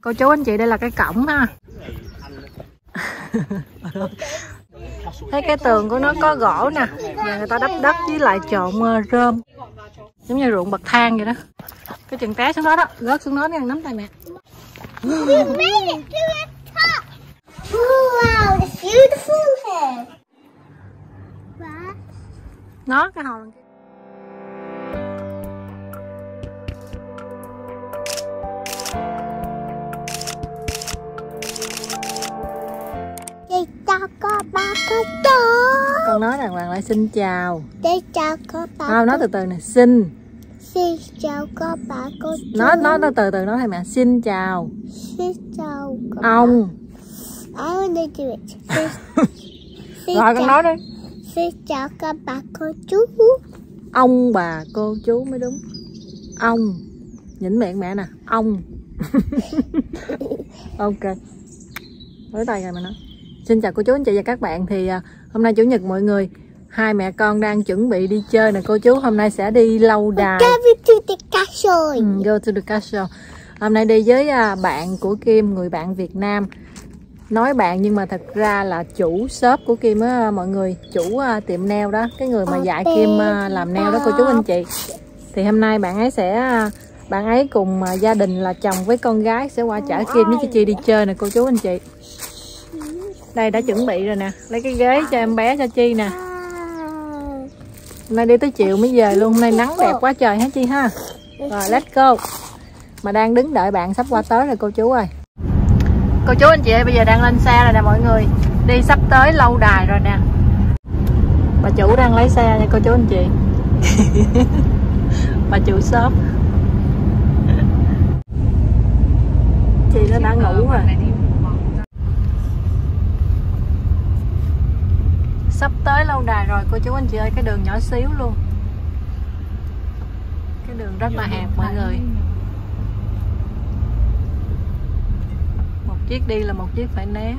cô chú anh chị đây là cái cổng ha thấy cái tường của nó có gỗ nè và người ta đắp đất với lại trộn ờ, rơm. Giống như ruộng bậc thang vậy đó. Cái chừng té xuống đó đó rớt xuống đó nha nắm tay mẹ. Nó cái hồ kia chào ba có chó. con nói đàng hoàng lại xin chào. Đây chào có ba không nói từ từ nè xin. Xin chào có ba có chó. nói nói nó từ từ nói thầy mẹ xin chào. Xin chào có ông. I want to do it. Xin, xin rồi con nói đi. Xin chào các bà cô chú. ông bà cô chú mới đúng. Ông. Nhỉnh miệng mẹ nè ông. Ok. Với tay rồi mà nói xin chào cô chú anh chị và các bạn. Thì à, hôm nay chủ nhật mọi người hai mẹ con đang chuẩn bị đi chơi nè cô chú. Hôm nay sẽ đi lâu đài. Going to the castle. Ừ, go to the castle. Hôm nay đi với à, bạn của Kim người bạn Việt Nam. Nói bạn nhưng mà thật ra là chủ shop của Kim á mọi người chủ à, tiệm nail đó cái người mà dạy Kim làm nail đó cô chú anh chị. Thì hôm nay bạn ấy sẽ bạn ấy cùng gia đình là chồng với con gái sẽ qua chở Kim với Chi đi chơi nè cô chú anh chị đây đã chuẩn bị rồi nè. Lấy cái ghế cho em bé cho Chi nè. Hôm nay đi tới chiều mới về luôn. Hôm nay nắng đẹp quá trời hả Chi ha? Rồi let's go. Mà đang đứng đợi bạn sắp qua tới rồi cô chú ơi. Cô chú anh chị ơi bây giờ đang lên xe rồi nè mọi người. Đi sắp tới lâu đài rồi nè. Bà chủ đang lấy xe nha cô chú anh chị. Bà chủ shop. Chị nó đã ngủ rồi sắp tới lâu đài rồi, cô chú anh chị ơi, cái đường nhỏ xíu luôn. Cái đường rất là hẹp, mọi người. Một chiếc đi là một chiếc phải né.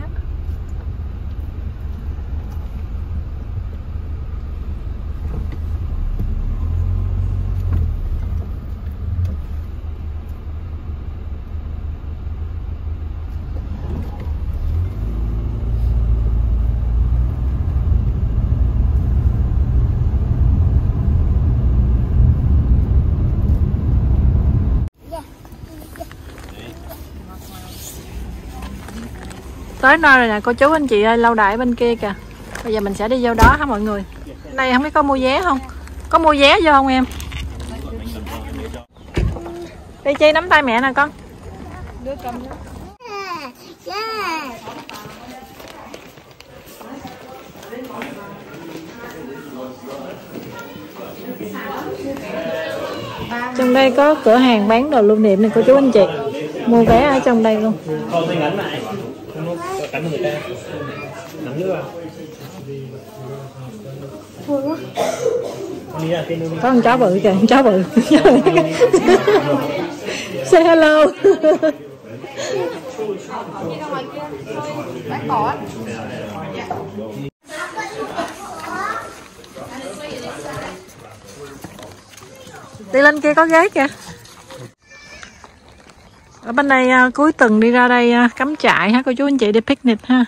Tới nơi rồi nè, cô chú anh chị ơi, lâu đài bên kia kìa. Bây giờ mình sẽ đi vô đó hả mọi người? Này, không biết có mua vé không? Có mua vé vô không em? Đi chi, nắm tay mẹ nè con. Trong đây có cửa hàng bán đồ lưu niệm này cô chú anh chị. Mua vé ở trong đây luôn. Có con chó bự kìa con chó bự. Say hello. Đi lên kia có ghế kìa. Ở bên đây à, cuối tuần đi ra đây à, cắm trại ha cô chú anh chị đi picnic ha.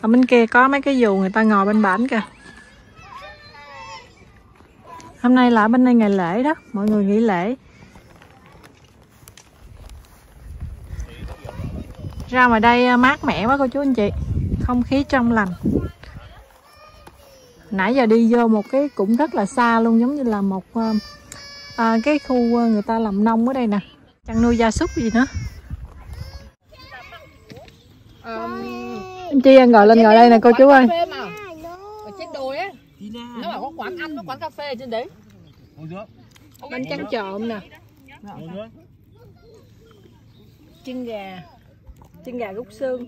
Ở bên kia có mấy cái dù người ta ngồi bên bển kìa hôm nay là bên đây ngày lễ đó mọi người nghỉ lễ. Ra ngoài đây à, mát mẻ quá cô chú anh chị không khí trong lành. Nãy giờ đi vô một cái cũng rất là xa luôn giống như là một à, à cái khu à, người ta làm nông ở đây nè. Chăn nuôi gia súc gì nữa. Em chi ăn gọi lên ngồi đây nè cô chú ơi cà phê mà ở trên đồi ấy nó bảo có quán ăn có quán cà phê ở trên đấy. Bánh tráng trộn nè. Nước. Chân gà. Chân gà rút xương.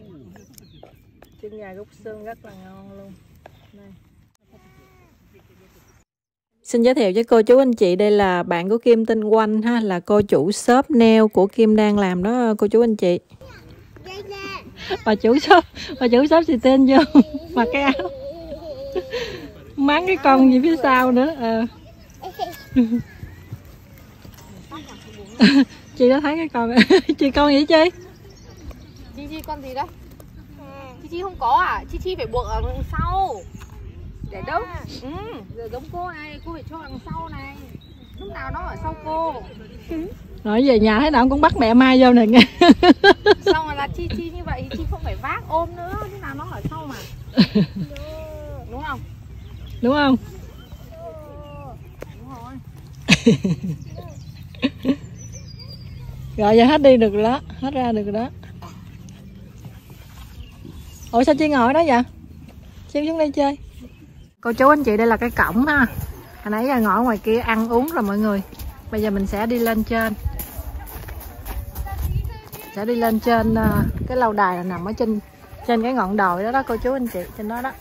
Chân gà rút xương rất là ngon luôn. Đây. Xin giới thiệu với cô chú anh chị đây là bạn của Kim tên Quanh ha là cô chủ shop nail của Kim đang làm đó cô chú anh chị. Bà chủ shop bà chủ shop thì tên vô mặc cái áo mắng cái con gì phía sau nữa ờ. chị đã thấy cái con chị con gì chị Chi Chi con gì đấy? Chi Chi không có à? Chi Chi phải buộc ở đằng sau. Để đâu? Ừ, giờ giống cô này, cô phải cho đằng sau này. Lúc nào nó ở sau cô. Nói về nhà thế nào cũng bắt mẹ Mai vô nè nghe Xong rồi là Chi Chi như vậy thì Chi không phải vác ôm nữa. Thế nào nó ở sau mà. Đúng không? Đúng không? Đúng rồi. Rồi giờ hết đi được rồi đó, Hết ra được rồi đó Ủa, sao chị ngồi đó vậy? Chị xuống đây chơi Cô chú anh chị đây là cái cổng ha Hồi nãy giờ ngồi ngoài kia ăn uống rồi mọi người Bây giờ mình sẽ đi lên trên Sẽ đi lên trên ờ, cái lâu đài là nằm ở trên trên cái ngọn đồi đó đó, cô chú anh chị, trên đó đó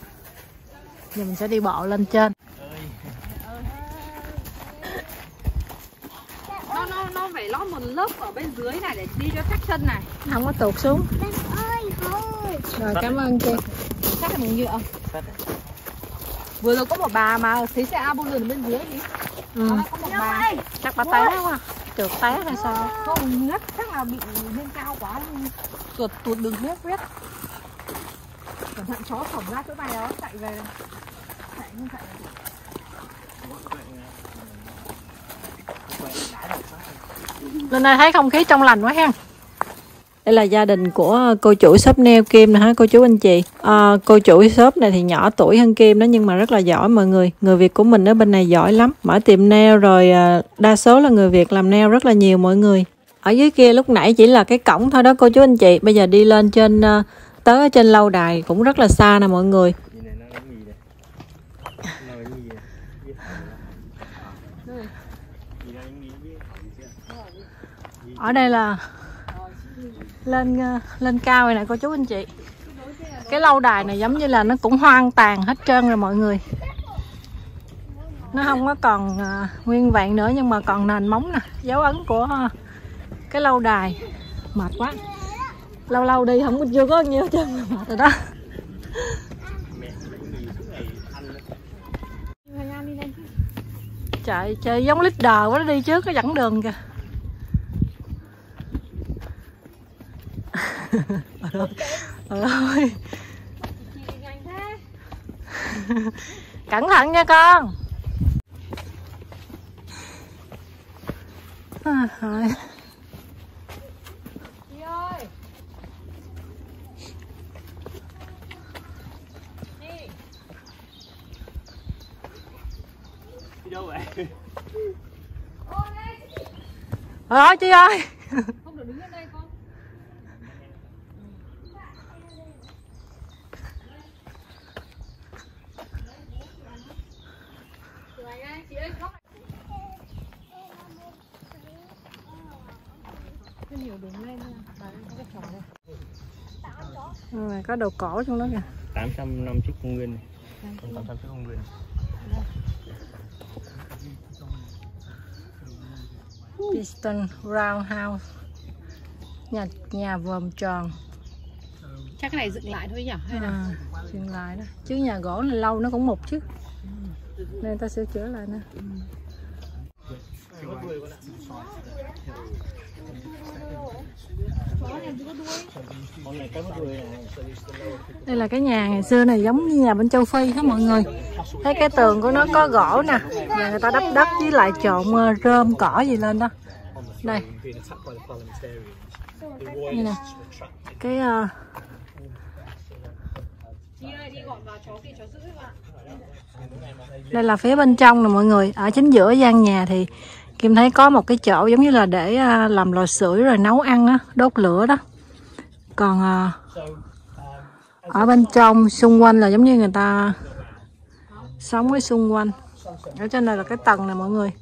Giờ mình sẽ đi bộ lên trên Nó nó nó phải lót một lớp ở bên dưới này để đi cho chắc chân này. Không có tuột xuống ơi thôi Rồi cảm ơn chị Chắc là bằng nhựa. Vừa rồi có một bà mà thấy xe A ở bên dưới đi. ừ. Đó, có một bà. Chắc bà té quá Trượt té hay sao Không ngất chắc là bị lên cao quá tuột tuột đường huyết huyết. Cẩn thận chó phỏng ra chỗ này đó chạy về. Chạy không chạy. Lên đây thấy không khí trong lành quá ha đây là gia đình của cô chủ shop nail Kim nè ha cô chú anh chị. À, cô chủ shop này thì nhỏ tuổi hơn Kim đó nhưng mà rất là giỏi mọi người. Người Việt của mình ở bên này giỏi lắm. Mở tiệm nail rồi à, đa số là người Việt làm nail rất là nhiều mọi người. Ở dưới kia lúc nãy chỉ là cái cổng thôi đó cô chú anh chị. Bây giờ đi lên trên à, tới ở trên lâu đài cũng rất là xa nè mọi người. Ở đây là lên ờ, lên cao này nè cô chú anh chị. Cái lâu đài này giống như là nó cũng hoang tàn hết trơn rồi mọi người. Nó không có còn ờ, nguyên vẹn nữa nhưng mà còn nền móng nè dấu ấn của ờ, cái lâu đài. Mệt quá lâu lâu đi không chưa có nhiêu chân mà mệt rồi đó. Chạy chạy giống giống leader quá nó đi trước cái dẫn đường kìa. Trời ơi cẩn thận nha con. À, rồi. Chị ơi. Đi. Đi đâu vậy? rồi chị ơi Không được đứng lên đây con. Chị ơi, ơi, có nhiều đường lên nha Đây, có cái trò đây Rồi, có đồ cổ trong đó kìa 800 năm trước công nguyên này Còn 800 trước công Piston Roundhouse. Nhà nhà vòm tròn. Chắc cái này dựng lại thôi nhỉ? Hay là à, dừng lại đó. Chứ nhà gỗ này lâu nó cũng mục chứ. Nên ta sẽ chữa lại nè. Đây là cái nhà ngày xưa này giống như nhà bên châu phi hết mọi người? Thấy cái tường của nó có gỗ nè. Và người ta đắp đất với lại trộn ờ, rơm cỏ gì lên đó đây như trapped cái ờ, bạn. đây là phía bên trong nè mọi người. Ở chính giữa gian nhà thì Kim thấy có một cái chỗ giống như là để à, làm lò sưởi rồi nấu ăn á đốt lửa đó. Còn à, ở bên trong xung quanh là giống như người ta sống với xung quanh. Ở trên này là cái tầng này mọi người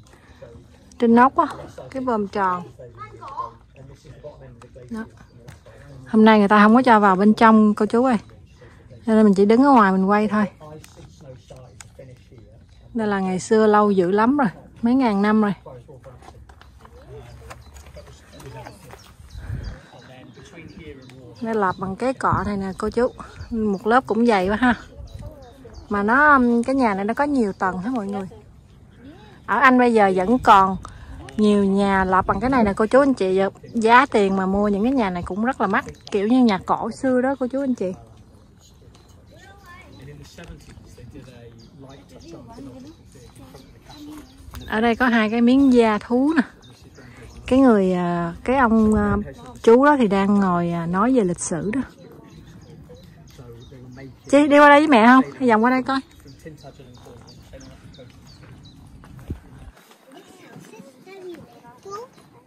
trên nóc á, cái vòm tròn. Đó. hôm nay người ta không có cho vào bên trong, cô chú ơi. Cho nên mình chỉ đứng ở ngoài mình quay thôi. Đây là ngày xưa lâu dữ lắm rồi, mấy ngàn năm rồi. Nó lợp bằng cái cọ này nè, cô chú. Một lớp cũng dày quá ha. Mà nó, cái nhà này nó có nhiều tầng hết mọi người? Ở Anh bây giờ vẫn còn nhiều nhà lập bằng cái này nè, cô chú anh chị giá tiền mà mua những cái nhà này cũng rất là mắc, kiểu như nhà cổ xưa đó, cô chú anh chị. Ở đây có hai cái miếng da thú nè. Cái người à, cái ông à, chú đó thì đang ngồi à, nói về lịch sử đó. Chị đi qua đây với mẹ không? Hay vòng qua đây coi.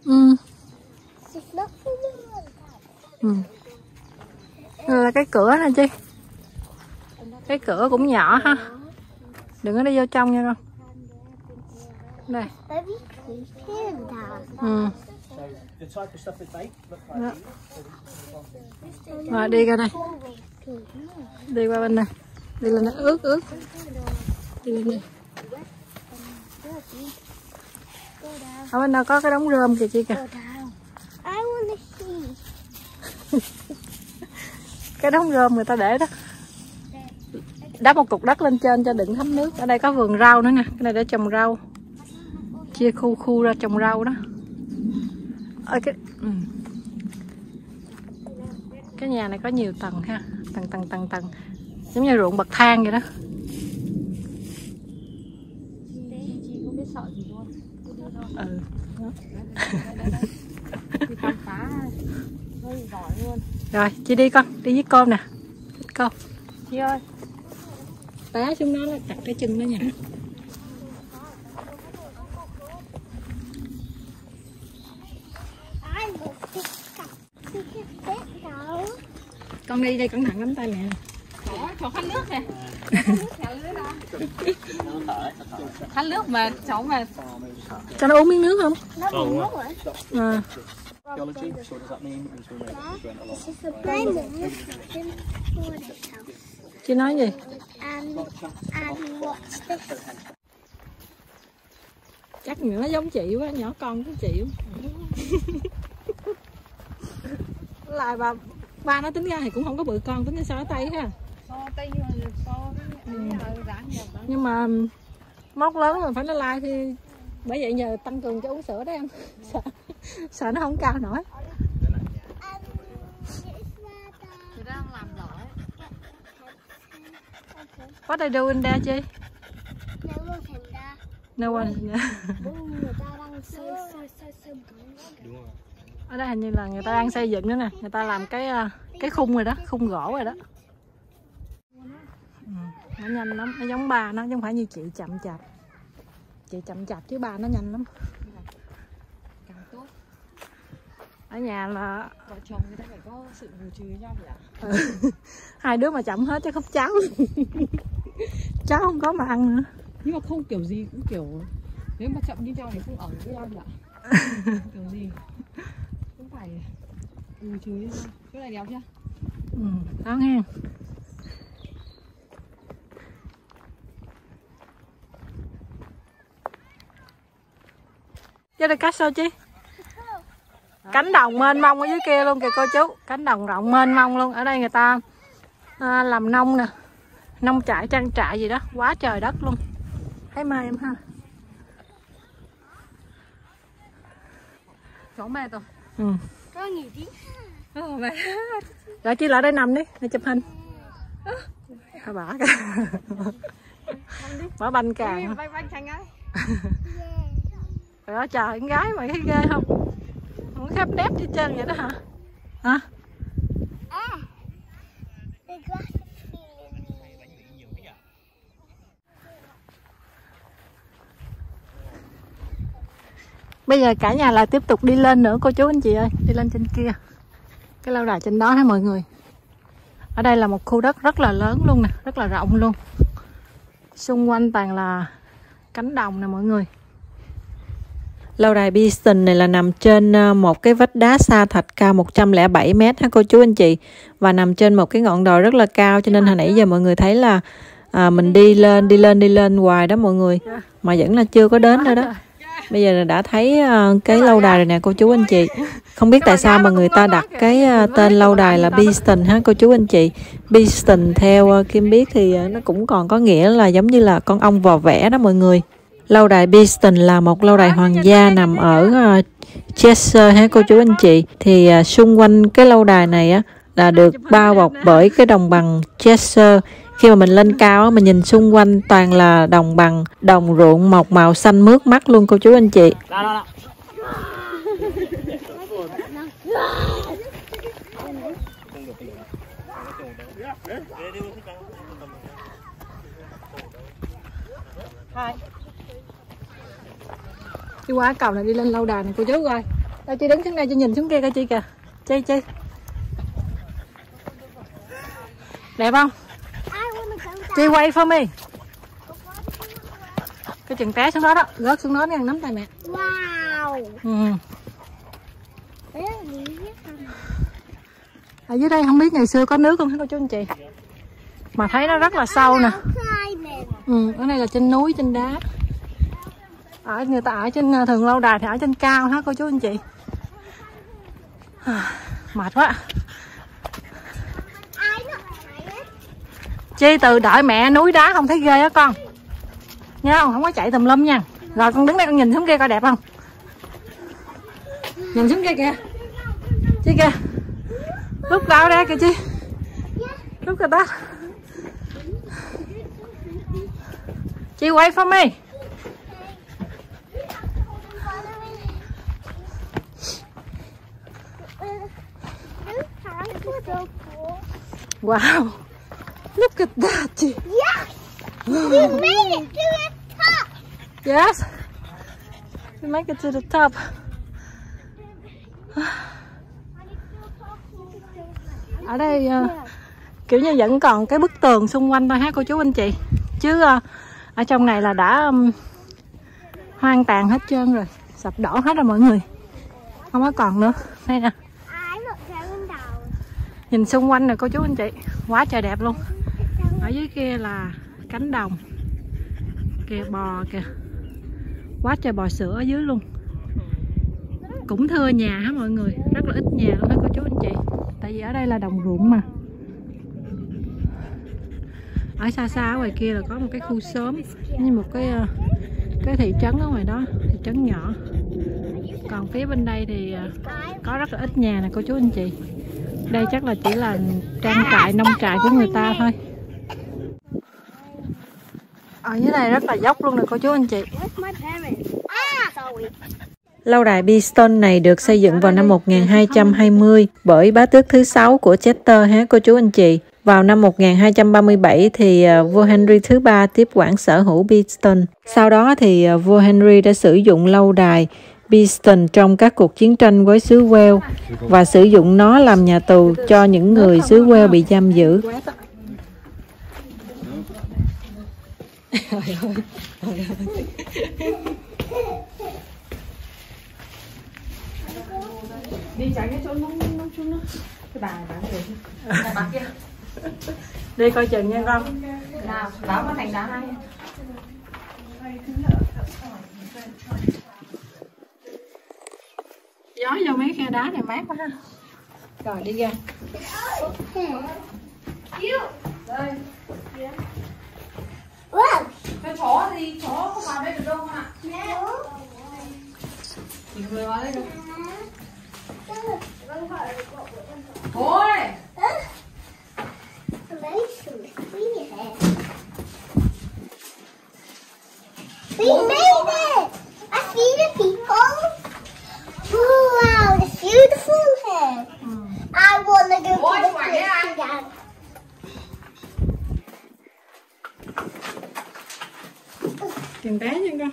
Ừ. Ừ. Đây là cái cửa nè chị cái cửa cũng nhỏ ha. Đừng có đi vô trong nha con. Đây. Ừ. Đó. rồi, đi ra đây. Đi qua bên này. Đi lên nó ướt ướt đi lên đây ở bên đâu có cái đống rơm kìa chị kìa. Cái đống rơm người ta để đó. Đắp một cục đất lên trên cho đựng thấm nước. Ở đây có vườn rau nữa nè cái này để trồng rau. Chia khu khu ra trồng rau đó. Ở cái ừ. cái nhà này có nhiều tầng ha. Tầng tầng tầng tầng. Giống như ruộng bậc thang vậy đó chị không biết sợ gì luôn ừ. luôn. Rồi chị đi con đi với con nè. Con chị ơi. Té xuống nó là chặt cái chân nó nha. Down con đi đây cẩn thận lắm tay mẹ. Cháu khăn nước này khăn nước nước mà cháu mà cho nó uống miếng nước không? Nó buồn mất rồi. À. So does that mean it was chị nói gì? Chắc nó giống chị quá nhỏ con của chị lại bà ba nó tính ra thì cũng không có bự con tính ra so tay ha nhưng mà nhưng mà móc lớn mà phải nó lai thì bởi vậy giờ tăng cường cho uống sữa đó em. Sợ, sợ nó không cao nổi. What are you doing there ra. No one. bố người ta đang xây xây xây xây Đúng rồi. Ở đây hình như là người ta đang xây dựng nữa nè, người ta làm cái ờ, cái khung rồi đó, khung gỗ rồi đó. Nó nhanh lắm, nó giống ba nó chứ không phải như chị chậm chạp. Chị chậm chạp chứ ba nó nhanh lắm. càng tốt Ở nhà là vợ chồng người ta phải có sự bù trừ nhau nhỉ ừ, hai đứa mà chậm hết chứ không cháu. cháu không có mà ăn nữa. nhưng mà không kiểu gì cũng kiểu nếu mà chậm như nhau thì không ở với nhau nhỉ kiểu gì cũng phải bù trừ nhau chỗ này đẹp chưa Ừ, đó nghe. Vô đây cắt sao chị? Cánh đồng mênh mông ở dưới kia luôn kìa cô chú. Cánh đồng rộng mênh mông luôn. Ở đây người ta à, làm nông nè. Nông trại trang trại gì đó. Quá trời đất luôn. Thấy mê em ha? Cháu mệt rồi ừ. Có nhiều tiếng. Rồi chị lại đây nằm đi. Để chụp hình. À, Bả Bả banh càng bay chanh ấy Trời ơi trời con gái mày thấy ghê không? Không khép đép hết trơn vậy đó hả? Hả? À Bây giờ cả nhà lại tiếp tục đi lên nữa cô chú anh chị ơi. Đi lên trên kia. Cái lâu đài trên đó ha mọi người? Ở đây là một khu đất rất là lớn luôn nè Rất là rộng luôn. Xung quanh toàn là cánh đồng nè mọi người Lâu đài Beeston này là nằm trên ờ, một cái vách đá sa thạch cao 107 mét ha cô chú anh chị. Và nằm trên một cái ngọn đồi rất là cao cho nên hồi nãy giờ mọi người thấy là à, mình đi lên đi lên đi lên hoài đó mọi người. Mà vẫn là chưa có đến nữa đó. Bây giờ là đã thấy ờ, cái lâu đài rồi nè cô chú anh chị. Không biết tại sao mà người ta đặt cái tên lâu đài là Beeston ha cô chú anh chị. Beeston theo Kim biết thì nó cũng còn có nghĩa là giống như là con ong vò vẽ đó mọi người Lâu đài Beeston là một lâu đài hoàng gia nằm ở uh, Cheshire ha cô chú anh chị. Thì uh, xung quanh cái lâu đài này á là được bao bọc bởi cái đồng bằng Cheshire. Khi mà mình lên cao á, mình nhìn xung quanh toàn là đồng bằng, đồng ruộng mọc màu xanh mướt mắt luôn cô chú anh chị. Hi. Đi qua cầu này đi lên lâu đài này cô chú coi. Đâu chị đứng xuống đây cho nhìn xuống kia coi chị kìa. Chi chi. Đẹp không? I wanna go down. Chị quay for me. Cái chừng té xuống đó đó, rớt xuống đó nha, nắm tay mẹ. Wow. Ừ. Ở dưới đây không biết ngày xưa có nước không hả cô chú anh chị? Mà thấy nó rất là sâu nè. Ừ, ở đây là trên núi, trên đá. Ở người ta ở trên à, thường lâu đài thì ở trên cao hả cô chú anh chị? À, mệt quá. Chi từ đợi mẹ núi đá không thấy ghê á con. Nhớ không? Không có chạy tùm lum nha. Rồi con đứng đây con nhìn xuống kia coi đẹp không? Nhìn xuống kia kìa. Chi kìa. Lúc vào ra kìa Chi. Lúc kìa ta. Chi quay for me. So cool. Wow. Look at that. Yes! We made it to the top. Yes. We make it to the top. Ở đây ờ, kiểu như vẫn còn cái bức tường xung quanh thôi ha cô chú anh chị. Chứ ờ, ở trong này là đã ừm, hoang tàn hết trơn rồi, sập đổ hết rồi mọi người. Không có còn nữa. Đây nè, nhìn xung quanh rồi cô chú anh chị, quá trời đẹp luôn. Ở dưới kia là cánh đồng. Kìa bò kìa. Quá trời bò sữa ở dưới luôn. Cũng thưa nhà hả mọi người, rất là ít nhà luôn đó cô chú anh chị. Tại vì ở đây là đồng ruộng mà. Ở xa xa ở ngoài kia là có một cái khu xóm như một cái ờ, cái thị trấn ở ngoài đó, thị trấn nhỏ. Còn phía bên đây thì ờ, có rất là ít nhà nè cô chú anh chị. Đây chắc là chỉ là trang trại nông trại của người ta thôi. Ở dưới này rất là dốc luôn nè cô chú anh chị. Lâu đài Beeston này được xây dựng vào năm 1220 bởi bá tước thứ sáu của Chester ha cô chú anh chị. Vào năm 1237 thì ờ, vua Henry thứ ba tiếp quản sở hữu Beeston. Sau đó thì ờ, vua Henry đã sử dụng lâu đài Beeston trong các cuộc chiến tranh với xứ Wales và sử dụng nó làm nhà tù cho những người xứ Wales bị giam giữ. Đi cái chỗ đó. Cái bà? Bà kia. Coi chừng nha con. Nào, báo con thành đá hai. Gió vô mấy khe đá này mát quá ha. Rồi đi ra. Wow. Cái chó gì? Chó không vào đây được đâu con ạ. Thì người vào đây được. Thôi. We made it! I see the people. Wow, it's beautiful here. I want to go Ôi, to the quả thế à? place again. Chừng té nha con.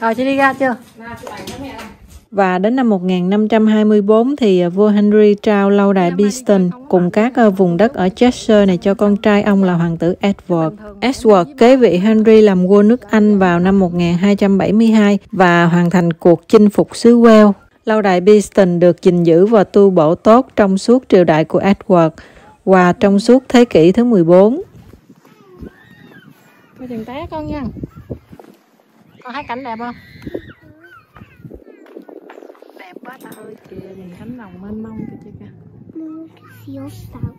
Rồi chị đi ra chưa? Nào, chụp ảnh cho mẹ này. Và đến năm 1524 thì à, vua Henry trao lâu đài Beeston cùng các à, vùng đất ở Cheshire này cho con trai ông là hoàng tử Edward. Edward kế vị Henry làm vua nước Anh vào năm 1272 và hoàn thành cuộc chinh phục xứ Wales. Lâu đài Beeston được gìn giữ và tu bổ tốt trong suốt triều đại của Edward và trong suốt thế kỷ thứ 14. Coi chừng té con nha. Con thấy cảnh đẹp không? Quá ta ơi kìa nhìn cánh đồng mênh mông kìa chị kìa now.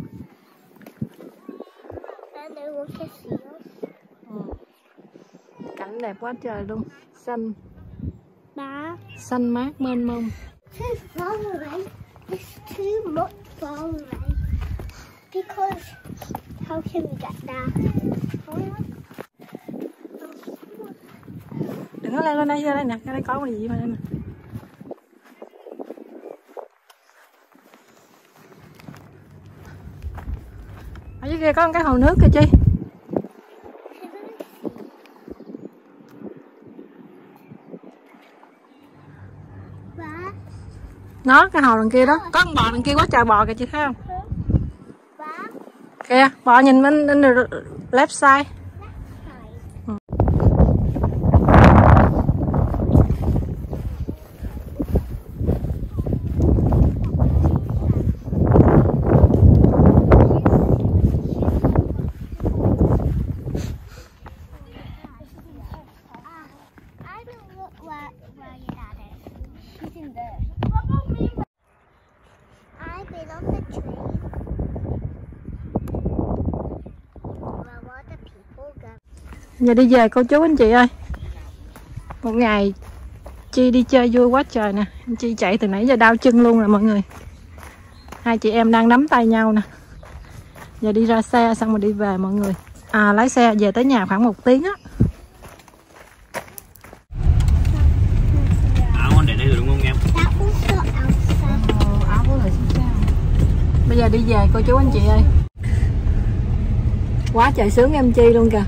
And no one can see us. ừ. cảnh đẹp quá trời luôn xanh Ba. xanh mát mênh mông. It's too much. Because how can we get there? đừng có leo lên đây ra đây nè cái đây có cái gì mà đây nè dưới kia có một cái hồ nước kìa chi. Nó cái hồ đằng kia đó. Có con bò đằng kia quá trời bò kìa chị thấy không? Kìa bò nhìn bên bên left side giờ đi về cô chú anh chị ơi. Một ngày chi đi chơi vui quá trời nè. Chi chạy từ nãy giờ đau chân luôn rồi mọi người. Hai chị em đang nắm tay nhau nè. Giờ đi ra xe xong rồi đi về mọi người. À lái xe về tới nhà khoảng một tiếng á. Áo anh để đây rồi đúng không em? That also outside. bây giờ đi về cô chú anh chị ơi. Quá trời sướng em chi luôn kìa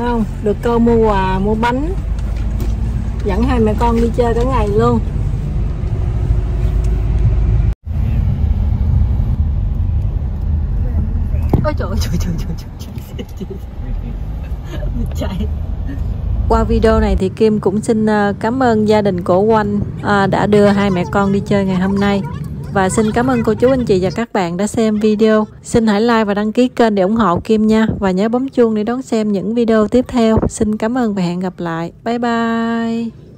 Thấy không, được cô mua quà, mua bánh. Dẫn hai mẹ con đi chơi cả ngày luôn. Ôi, trời ơi, trời trời trời trời trời chạy. Qua video này thì Kim cũng xin ờ, cảm ơn gia đình của Oanh ờ, đã đưa hai mẹ con đi chơi ngày hôm nay và xin cảm ơn cô chú, anh chị và các bạn đã xem video. Xin hãy like và đăng ký kênh để ủng hộ Kim nha và nhớ bấm chuông để đón xem những video tiếp theo. Xin cảm ơn và hẹn gặp lại. Bye bye.